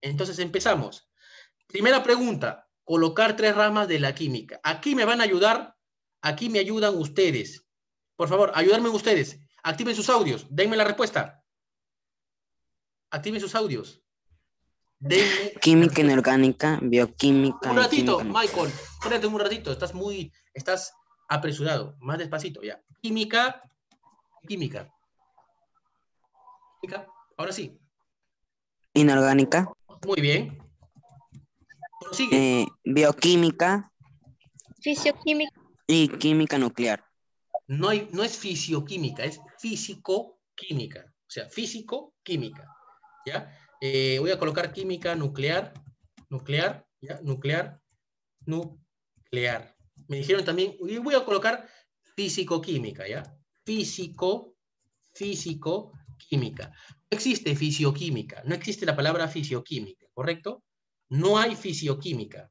Entonces empezamos. Primera pregunta, colocar tres ramas de la química. Aquí me van a ayudar, aquí me ayudan ustedes. Por favor, ayúdenme ustedes. Activen sus audios, denme la respuesta. Activen sus audios. Denme química inorgánica, bioquímica. Un ratito, Michael, espérate un ratito, estás muy, estás apresurado, más despacito, ya. Química, química. Química, ahora sí. Inorgánica. Muy bien. Eh, bioquímica. Fisioquímica. Y química nuclear. No, hay, no es fisioquímica, es físico-química. O sea, físico-química. ¿Ya? Eh, voy a colocar química nuclear, nuclear, ¿ya? Nuclear, nuclear. Me dijeron también, y voy a colocar físico-química, ¿ya? Físico, físico-química. No existe fisioquímica, no existe la palabra fisioquímica, ¿correcto? No hay fisioquímica.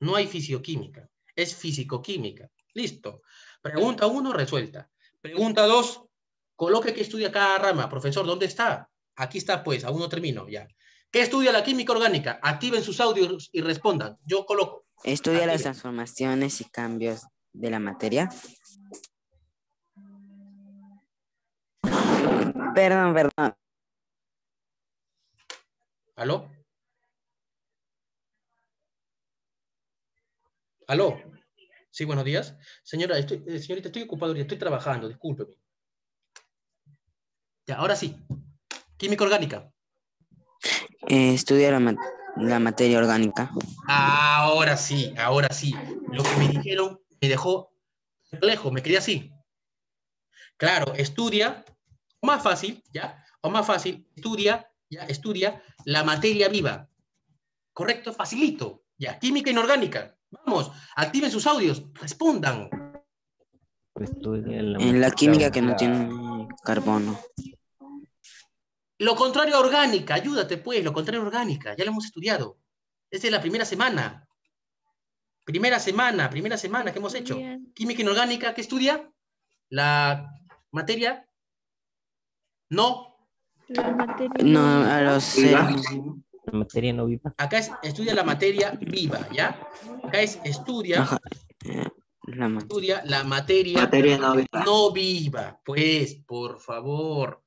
No hay fisioquímica. Es físico-química. Listo. Pregunta uno, resuelta. Pregunta dos, coloque que estudia cada rama. Profesor, ¿dónde está? Aquí está, pues, aún no termino, ya. ¿Qué estudia la química orgánica? Activen sus audios y respondan. Yo coloco. Estudia las transformaciones y cambios de la materia. Perdón, perdón. ¿Aló? ¿Aló? Sí, buenos días. Señora, estoy, eh, señorita, estoy ocupado, estoy trabajando, discúlpeme. Ya, ahora sí. Química orgánica. Eh, estudia la, materia orgánica. Ahora sí, ahora sí. Lo que me dijeron me dejó lejos, me quedé así. Claro, estudia, más fácil, ¿ya? O más fácil, estudia, ya, estudia la materia viva. ¿Correcto? Facilito. Ya, química inorgánica. Vamos, activen sus audios, respondan. en la química que no tiene carbono. Lo contrario a orgánica, ayúdate pues, lo contrario a orgánica, ya lo hemos estudiado. Esta es la primera semana. Primera semana, primera semana que hemos hecho. Química inorgánica, ¿qué estudia? La materia. No. La materia no, a los la materia no viva. Acá es, estudia la materia viva, ¿ya? Acá es estudia. La estudia la materia, materia no, viva. no viva. Pues, por favor.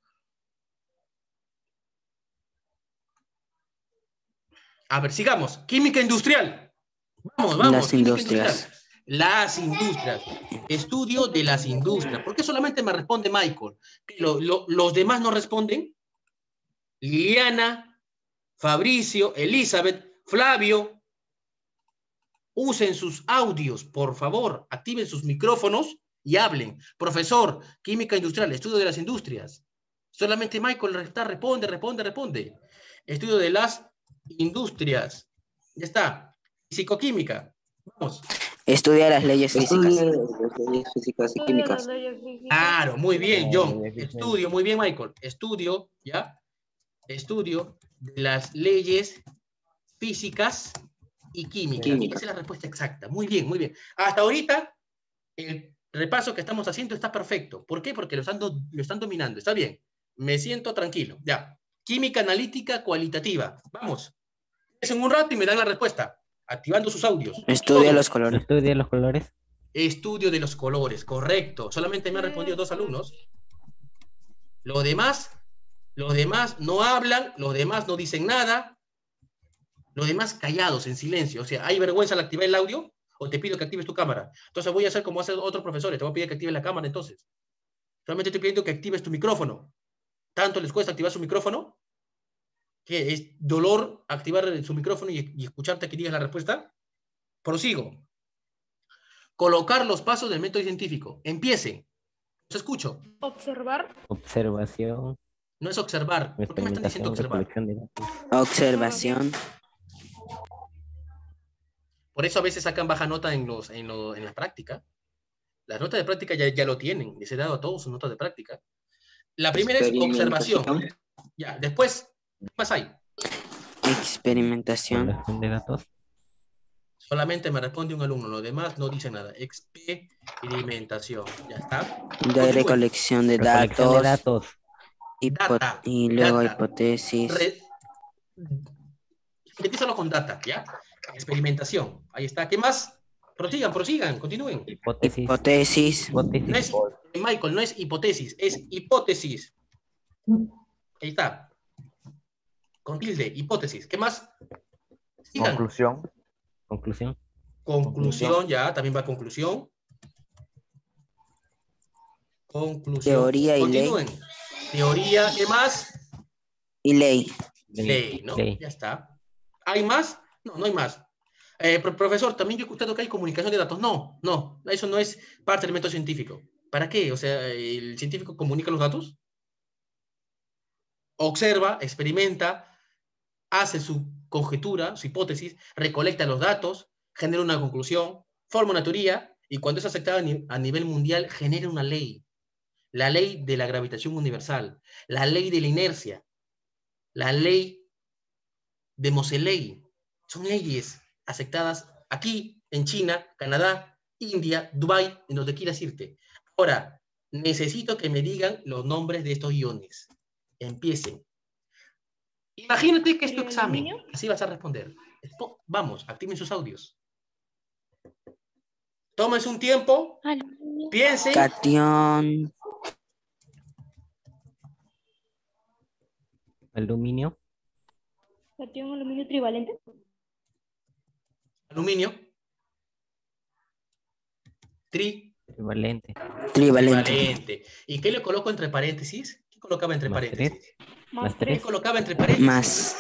A ver, sigamos. Química industrial. Vamos, vamos. Las industrias. Las industrias. Estudio de las industrias. ¿Por qué solamente me responde Michael? ¿Los demás no responden? Liliana, Fabricio, Elizabeth, Flavio, usen sus audios, por favor, activen sus micrófonos y hablen. Profesor, química industrial, estudio de las industrias. Solamente Michael está, responde, responde, responde. Estudio de las industrias. Ya está. Psicoquímica. Vamos. Estudia las leyes físicas. las leyes físicas y químicas. Claro, muy bien, John. Estudio, muy bien, Michael. Estudio, ¿ya? Estudio de las leyes físicas y químicas. Esa es la respuesta exacta. Muy bien, muy bien. Hasta ahorita, el repaso que estamos haciendo está perfecto. ¿Por qué? Porque lo están, lo están dominando. Está bien. Me siento tranquilo. Ya. Química analítica cualitativa. Vamos. Es en un rato y me dan la respuesta. Activando sus audios. Estudia los colores. Estudia los colores. Estudio de los colores, correcto. Solamente me han respondido dos alumnos. Lo demás los demás no hablan, los demás no dicen nada, los demás callados, en silencio. O sea, ¿hay vergüenza al activar el audio? ¿O te pido que actives tu cámara? Entonces voy a hacer como hacen otros profesores, te voy a pedir que actives la cámara entonces. Solamente estoy pidiendo que actives tu micrófono. ¿Tanto les cuesta activar su micrófono? ¿Que es dolor activar su micrófono y, y escucharte que digas la respuesta? Prosigo. Colocar los pasos del método científico. Empiece. Os escucho. Observar. Observación. No es observar. ¿Por qué me están diciendo observar? Observación. Por eso a veces sacan baja nota en, los, en, la práctica. Las notas de práctica ya, ya lo tienen. Les he dado a todos sus notas de práctica. La primera es observación. Ya, después, ¿qué más hay? Experimentación. De datos. Solamente me responde un alumno, lo demás no dice nada. Experimentación. Ya está. De recolección de datos. De datos y luego hipótesis. Sintetízalo con data, ¿ya? Experimentación. Ahí está. ¿Qué más? Prosigan, prosigan, continúen. Hipótesis. Hipotesis. Hipótesis. No es, Michael, no es hipótesis, es hipótesis. Ahí está. Con tilde, hipótesis. ¿Qué más? Sigan. Conclusión. Conclusión. Conclusión, ya, también va conclusión. Conclusión. Teoría y ley. Continúen. Teoría, ¿qué más? Y ley. Ley, ¿no? Ley. Ya está. ¿Hay más? No, no hay más. Eh, pro- profesor, también yo he escuchado que hay comunicación de datos. No, no, eso no es parte del método científico. ¿Para qué? O sea, ¿el científico comunica los datos? Observa, experimenta, hace su conjetura, su hipótesis, recolecta los datos, genera una conclusión, forma una teoría y cuando es aceptada a ni- a nivel mundial, genera una ley. La ley de la gravitación universal, la ley de la inercia, la ley de Moseley. Son leyes aceptadas aquí, en China, Canadá, India, Dubái, en donde quieras irte. Ahora, necesito que me digan los nombres de estos iones. Empiecen. Imagínate que es tu ¿El examen. Así vas a responder. Espo- Vamos, activen sus audios. Tómense un tiempo, Aluminio. piensen. Cation. Aluminio. Cation aluminio trivalente. Aluminio. Tri. Trivalente. Trivalente. Trivalente. ¿Y qué le coloco entre paréntesis? ¿Qué colocaba entre paréntesis? Más ¿Qué tres. colocaba entre paréntesis? Más.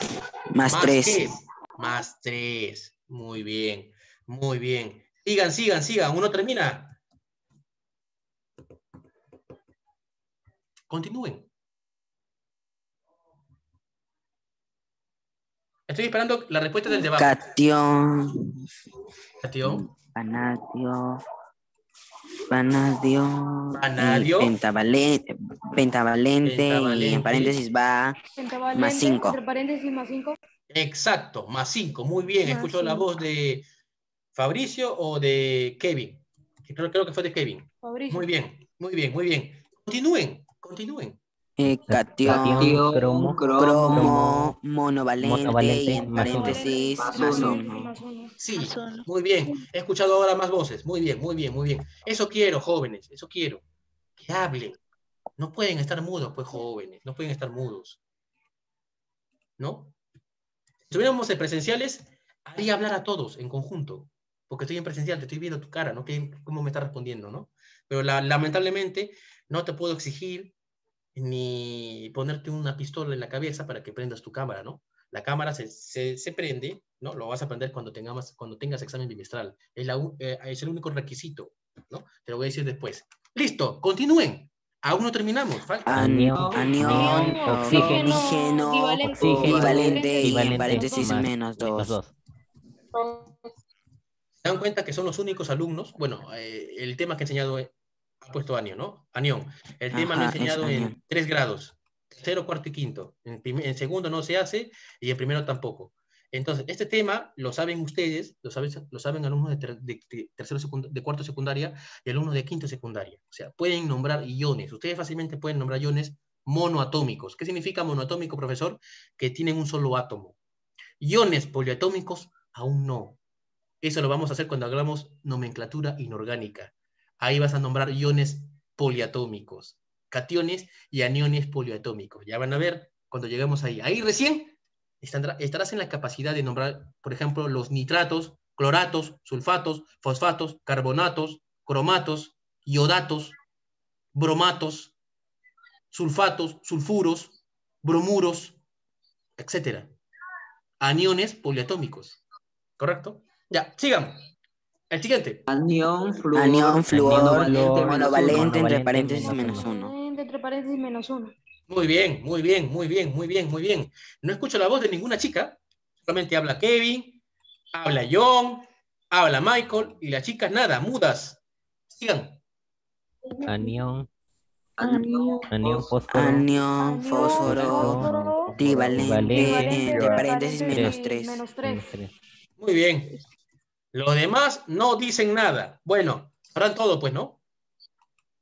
Más Más tres. tres. Más tres. Muy bien. Muy bien. Sigan, sigan, sigan. Uno termina. Continúen. Estoy esperando la respuesta del debate. Cation. Cation. Vanadio. Vanadio. Vanadio. y Pentavalente. Pentavalente. Y en paréntesis va. Pentavalente. Más cinco. Entre paréntesis más 5. Exacto, más cinco. Muy bien. Más Escucho la voz de Fabricio o de Kevin. Creo, creo que fue de Kevin. Fabricio. Muy bien, muy bien, muy bien. Continúen, continúen. Eh, cation. Cromo, Cromo. Monovalente. Monovalente, Y en más uno. paréntesis Más más uno. uno. Más uno. Sí, muy bien. He escuchado ahora más voces. Muy bien, muy bien, muy bien. Eso quiero, jóvenes, eso quiero. Que hablen. No pueden estar mudos, pues, jóvenes. No pueden estar mudos. ¿No? Si estuviéramos en presenciales, haría hablar a todos en conjunto. Porque estoy en presencial, te estoy viendo tu cara, ¿no? ¿Qué- ¿Cómo me estás respondiendo, no? Pero la- lamentablemente no te puedo exigir ni ponerte una pistola en la cabeza para que prendas tu cámara, ¿no? La cámara se, se, se prende, ¿no? Lo vas a aprender cuando, tengamos, cuando tengas examen bimestral. Es, la, u- eh, es el único requisito, ¿no? Te lo voy a decir después. Listo, continúen. Aún no terminamos, falta. Anión, Anión, anión, oxígeno, oxígeno, divalente y en Equivalente paréntesis menos dos. Se dan cuenta que son los únicos alumnos, bueno, eh, el tema que he enseñado puesto Anión, ¿no? Anión. El tema lo he Ajá, enseñado en tres grados, tercero, cuarto y quinto. En, segundo no se hace y en primero tampoco. Entonces, este tema lo saben ustedes, lo saben, lo saben alumnos de, ter- de- de tercero de cuarto secundaria y alumnos de quinto secundaria. O sea, pueden nombrar iones. Ustedes fácilmente pueden nombrar iones monoatómicos. ¿Qué significa monoatómico, profesor? Que tienen un solo átomo. Iones poliatómicos, aún no. Eso lo vamos a hacer cuando hagamos nomenclatura inorgánica. Ahí vas a nombrar iones poliatómicos, cationes y aniones poliatómicos. Ya van a ver cuando lleguemos ahí. Ahí recién estará- estarás en la capacidad de nombrar, por ejemplo, los nitratos, cloratos, sulfatos, fosfatos, carbonatos, cromatos, iodatos, bromatos, sulfatos, sulfuros, bromuros, etcétera. Aniones poliatómicos. ¿Correcto? Ya, sigamos. El siguiente. Anión, fluor. Anión, fluor, Anión, monovalente, entre paréntesis menos menos uno. uno. Entre paréntesis menos 1. Muy bien, muy bien, muy bien, muy bien, muy bien. No escucho la voz de ninguna chica. Solamente habla Kevin, habla John, habla Michael y las chicas nada, mudas. Sigan. Anión. Anión, Anión, fósforo. Anión, fósforo, trivalente, entre paréntesis menos tres. Menos menos 3. tres. Muy bien. Los demás no dicen nada. Bueno, harán todo, pues, ¿no?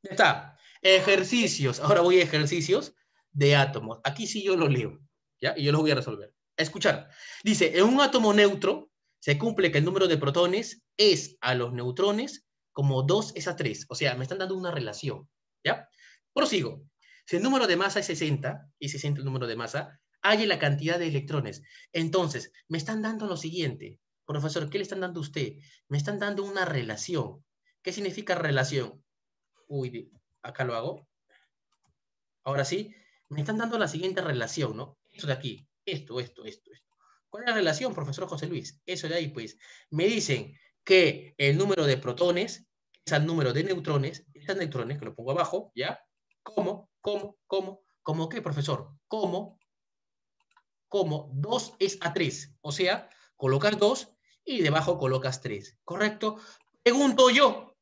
Ya está. Ejercicios. Ahora voy a ejercicios de átomos. Aquí sí yo los leo, ¿ya? Y yo los voy a resolver. Escuchar. Dice, en un átomo neutro se cumple que el número de protones es a los neutrones como 2 es a 3. O sea, me están dando una relación. ¿Ya? Prosigo. Si el número de masa es 60, y 60 el número de masa, hay la cantidad de electrones. Entonces, me están dando lo siguiente. Profesor, ¿qué le están dando a usted? Me están dando una relación. ¿Qué significa relación? Uy, acá lo hago. Ahora sí, me están dando la siguiente relación, ¿no? Esto de aquí, esto, esto, esto, esto. ¿Cuál es la relación, profesor José Luis? Eso de ahí, pues. Me dicen que el número de protones es al número de neutrones, estos neutrones, que lo pongo abajo, ¿ya? ¿Cómo? ¿Cómo? ¿Cómo? ¿Cómo qué, profesor? ¿Cómo? ¿Cómo? 2 es a 3. O sea, colocas 2 y debajo colocas 3. ¿Correcto? Pregunto yo.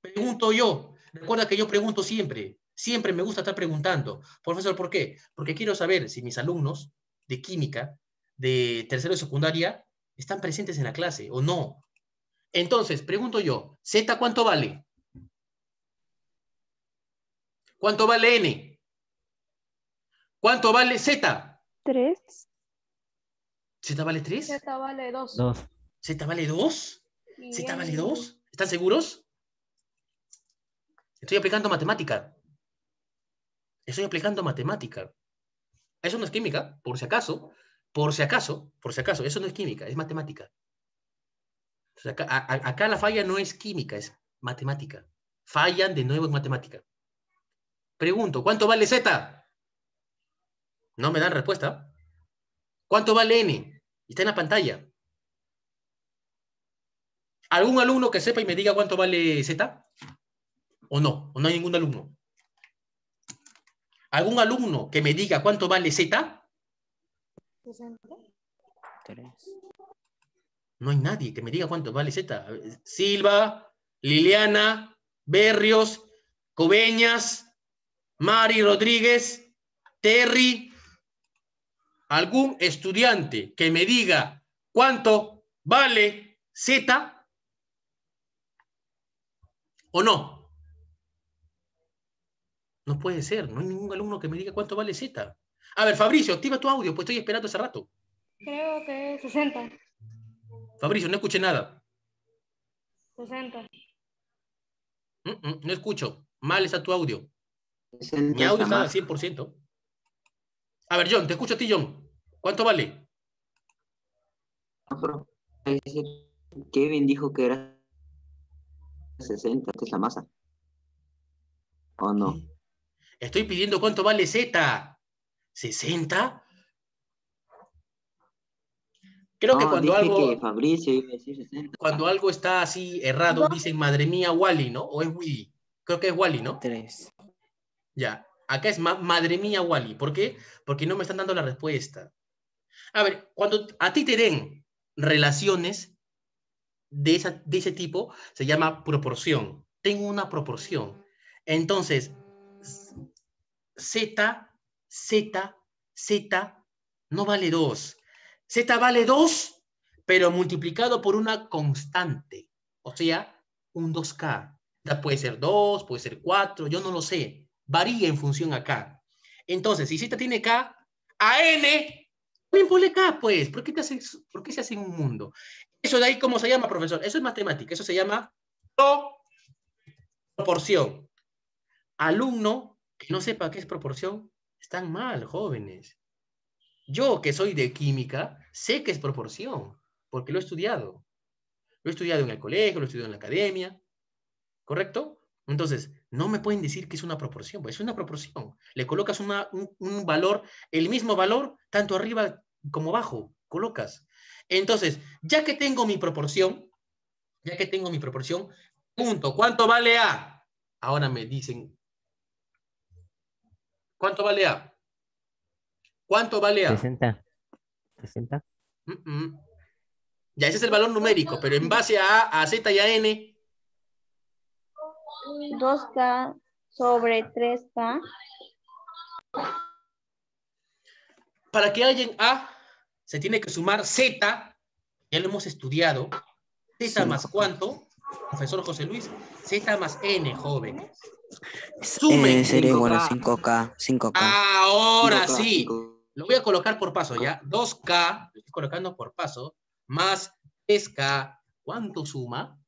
Pregunto yo. Recuerda que yo pregunto siempre. Siempre me gusta estar preguntando. Profesor, ¿por qué? Porque quiero saber si mis alumnos de química, de tercero de secundaria, están presentes en la clase o no. Entonces, pregunto yo, ¿Z cuánto vale? ¿Cuánto vale N? ¿Cuánto vale Z? 3. ¿Z vale 3? Z vale 2. Dos. ¿Z vale 2? ¿Z vale 2? ¿Están seguros? Estoy aplicando matemática. Estoy aplicando matemática. Eso no es química, por si acaso. Por si acaso, por si acaso, eso no es química, es matemática. O sea, acá, a- a- acá la falla no es química, es matemática. Fallan de nuevo en matemática. Pregunto, ¿cuánto vale Z? No me dan respuesta. ¿Cuánto vale N? Está en la pantalla. ¿Algún alumno que sepa y me diga cuánto vale Z? ¿O no? ¿O no hay ningún alumno? ¿Algún alumno que me diga cuánto vale Z? 60. Tres. No hay nadie que me diga cuánto vale Z. Silva, Liliana, Berrios, Coveñas, Mari Rodríguez, Terry. ¿Algún estudiante que me diga cuánto vale Z? ¿O no? No puede ser. No hay ningún alumno que me diga cuánto vale Z. A ver, Fabricio, activa tu audio, pues estoy esperando hace rato. Creo que es 60. Fabricio, no escuché nada. 60. Mm, mm, no escucho. Mal está tu audio. 60 Mi audio está al más. 100%. A ver, John, te escucho a ti, John. ¿Cuánto vale? Decir, Kevin dijo que era 60, que es la masa. ¿O no? Estoy pidiendo cuánto vale Z. ¿60? Creo que cuando dije algo, que Fabricio iba a decir 60. cuando algo está así errado, dicen madre mía, Wally, ¿no? O es Willy. Creo que es Wally, ¿no? Tres. Ya. Acá es ma- madre mía, Wally. ¿Por qué? Porque no me están dando la respuesta. A ver, cuando a ti te den relaciones de, esa, de ese tipo, se llama proporción. Tengo una proporción. Entonces, Z, Z, Z no vale 2. Z vale 2, pero multiplicado por una constante. O sea, un 2K. Ya puede ser 2, puede ser 4, yo no lo sé. Varía en función a K. Entonces, si Z tiene K, a N, también ponle K, pues. ¿Por qué, te haces, ¿Por qué se hace en un mundo? Eso de ahí, ¿cómo se llama, profesor? Eso es matemática. Eso se llama pro- proporción. Alumno que no sepa qué es proporción, están mal, jóvenes. Yo, que soy de química, sé que es proporción, porque lo he estudiado. Lo he estudiado en el colegio, lo he estudiado en la academia, ¿correcto? Entonces, no me pueden decir que es una proporción, pues es una proporción. Le colocas un, un valor, el mismo valor, tanto arriba como abajo, colocas. Entonces, ya que tengo mi proporción, ya que tengo mi proporción, punto, ¿cuánto vale A? Ahora me dicen, ¿cuánto vale A? ¿Cuánto vale A? 60. 60. Mm, mm. Ya, ese es el valor numérico, pero en base a A, a Z y a N, 2K sobre 3K. para que haya en A, se tiene que sumar Z, ya lo hemos estudiado, Z más cuánto, profesor José Luis, Z más N, jóvenes. Sumen. Eh, sería igual a 5K. 5K. 5K. Ahora 5K, sí, 5K. Lo voy a colocar por paso, ¿ya? 2K, lo estoy colocando por paso, más 3K. ¿Cuánto suma?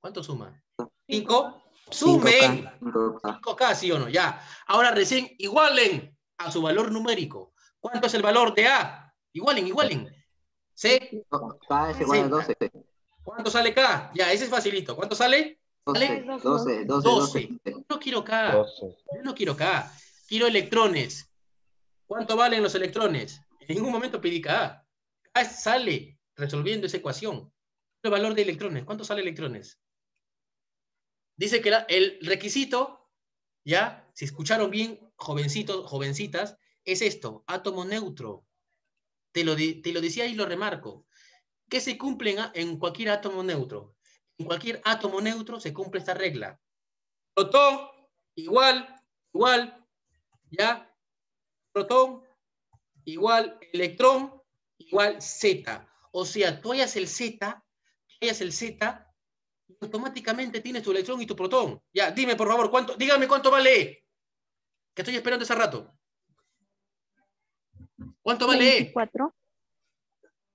¿Cuánto suma? 5. Sumen. 5K. 5K, ¿sí o no? Ya. Ahora recién igualen a su valor numérico. ¿Cuánto es el valor de A? Igualen, igualen. C. K es igual a 12. ¿Cuánto sale K? Ya, ese es facilito. ¿Cuánto sale? 12, 12, 12, 12. 12. Yo no quiero K. Yo no quiero K. Quiero electrones. ¿Cuánto valen los electrones? En ningún momento pedí K. K sale resolviendo esa ecuación. El valor de electrones. ¿Cuánto sale electrones? Dice que la- el requisito, ya, si escucharon bien, jovencitos, jovencitas, es esto, átomo neutro. Te lo, te decía y lo remarco. ¿Qué se cumple en, cualquier átomo neutro? En cualquier átomo neutro se cumple esta regla. Protón, igual, igual, ¿ya? Protón, igual, electrón, igual, Z. O sea, tú hallas el Z, tú hallas el Z, automáticamente tienes tu electrón y tu protón. Ya, dime por favor, ¿cuánto, dígame cuánto vale. Que estoy esperando ese rato. ¿Cuánto vale? 24.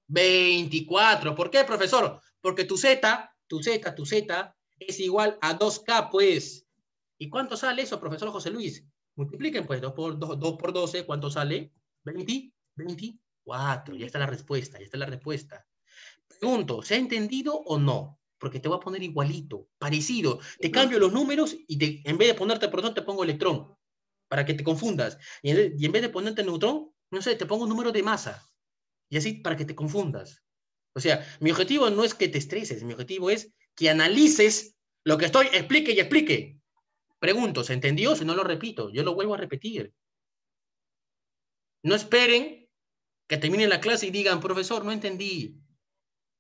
24. ¿Por qué, profesor? Porque tu Z, tu Z, tu Z es igual a 2K, pues. ¿Y cuánto sale eso, profesor José Luis? Multipliquen, pues, 2 por, 2, por 12, ¿cuánto sale? 20, 24. Ya está la respuesta, ya está la respuesta. Pregunto, ¿se ha entendido o no? Porque te voy a poner igualito, parecido. Te cambio los números y te- en vez de ponerte protón, te pongo electrón, para que te confundas. Y en, y en vez de ponerte neutrón, no sé, te pongo un número de masa. Y así para que te confundas. O sea, mi objetivo no es que te estreses, mi objetivo es que analices lo que estoy, explique y explique. Pregunto, ¿se entendió? Si no lo repito, yo lo vuelvo a repetir. No esperen que termine la clase y digan, profesor, no entendí.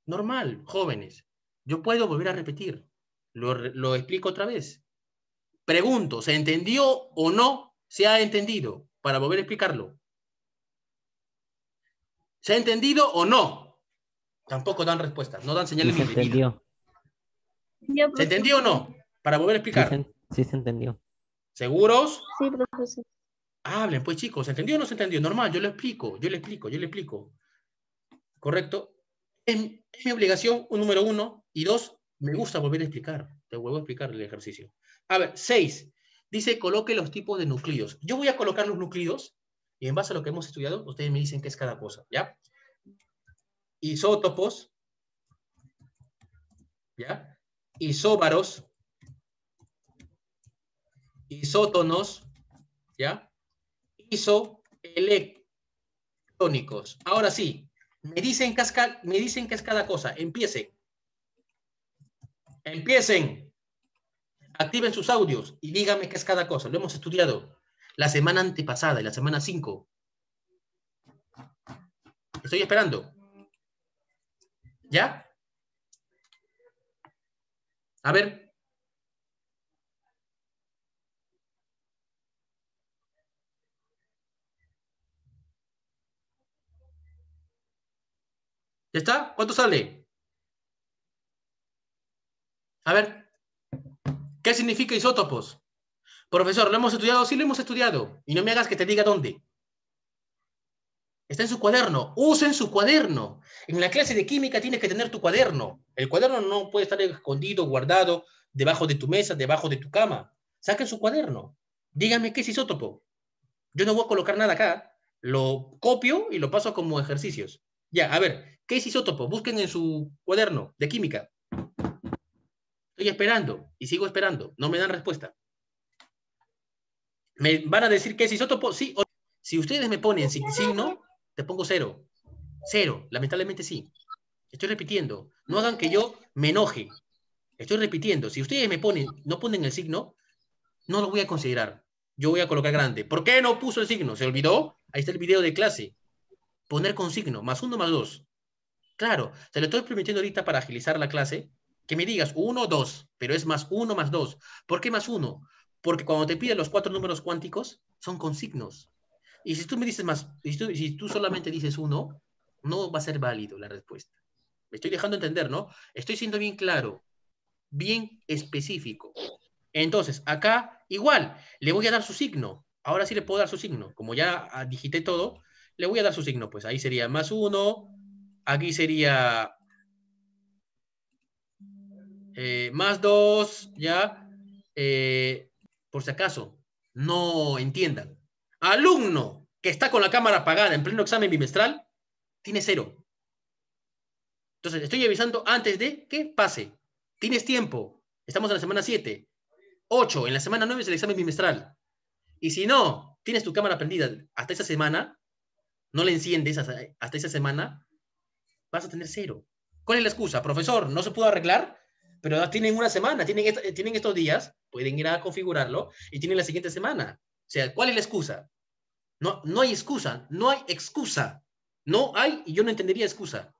Normal, jóvenes. Yo puedo volver a repetir. Lo, lo explico otra vez. Pregunto, ¿se entendió o no se ha entendido? Para volver a explicarlo. ¿Se ha entendido o no? Tampoco dan respuestas, no dan Sí señales se de vida. entendió. ¿Se entendió o no? Para volver a Sí explicar. se, sí se entendió. ¿Seguros? Sí, profesor. Hablen, pues chicos, ¿se entendió o no se entendió? Normal, yo lo explico, yo le explico, yo le explico. ¿Correcto? Es, es mi obligación, un número uno, y dos, me gusta volver a explicar. Te vuelvo a explicar el ejercicio. A ver, seis. Dice, coloque los tipos de núcleos. Yo voy a colocar los núcleos, y en base a lo que hemos estudiado, ustedes me dicen qué es cada cosa, ¿ya? Isótopos, ¿ya? Isóbaros, isótonos, ¿ya? Isoelectrónicos. Ahora sí, me dicen, casca, me dicen que es cada cosa. Empiecen. Empiecen. Activen sus audios y díganme qué es cada cosa. Lo hemos estudiado la semana antepasada y la semana 5. Estoy esperando. ¿Ya? A ver. ¿Ya está? ¿Cuánto sale? A ver. ¿Qué significa isótopos? Profesor, ¿lo hemos estudiado? Sí, lo hemos estudiado. Y no me hagas que te diga dónde. Está en su cuaderno. Usen su cuaderno. En la clase de química tienes que tener tu cuaderno. El cuaderno no puede estar escondido, guardado, debajo de tu mesa, debajo de tu cama. Saquen su cuaderno. Díganme qué es isótopo. Yo no voy a colocar nada acá. Lo copio y lo paso como ejercicios. Ya, a ver, ¿qué es isótopo? Busquen en su cuaderno de química. Estoy esperando y sigo esperando. No me dan respuesta. ¿Me van a decir qué es isótopo? Sí o. Si ustedes me ponen sin signo, te pongo cero. Cero, lamentablemente sí. Estoy repitiendo. No hagan que yo me enoje. Estoy repitiendo. Si ustedes me ponen, no ponen el signo, no lo voy a considerar. Yo voy a colocar grande. ¿Por qué no puso el signo? ¿Se olvidó? Ahí está el video de clase. Poner con signo, más uno, más dos. Claro, te lo estoy permitiendo ahorita para agilizar la clase. Que me digas uno, dos, pero es más uno, más dos. ¿Por qué más uno? Porque cuando te piden los cuatro números cuánticos, son con signos. Y si tú me dices más, si tú, si tú solamente dices uno, no va a ser válido la respuesta. Me estoy dejando entender, ¿no? Estoy siendo bien claro, bien específico. Entonces, acá igual, le voy a dar su signo. Ahora sí le puedo dar su signo. Como ya ah, digité todo, le voy a dar su signo, pues ahí sería más 1, aquí sería eh, más 2, ya, eh, por si acaso, no entiendan. Alumno que está con la cámara apagada en pleno examen bimestral, tiene cero. Entonces, estoy avisando antes de que pase. Tienes tiempo. Estamos en la semana 7. 8. En la semana 9 es el examen bimestral. Y si no, tienes tu cámara prendida hasta esa semana, no le enciendes hasta esa semana, vas a tener cero. ¿Cuál es la excusa? Profesor, no se pudo arreglar, pero tienen una semana, tienen, est- tienen estos días, pueden ir a configurarlo y tienen la siguiente semana. O sea, ¿cuál es la excusa? No, no hay excusa, no hay excusa. No hay, y yo no entendería excusa.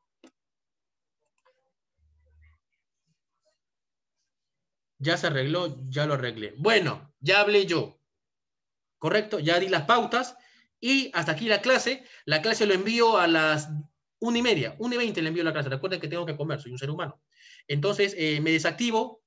Ya se arregló, ya lo arreglé. Bueno, ya hablé yo. ¿Correcto? Ya di las pautas y hasta aquí la clase. La clase lo envío a las una y media, una y veinte le envío la clase. Recuerden que tengo que comer, soy un ser humano. Entonces, eh, me desactivo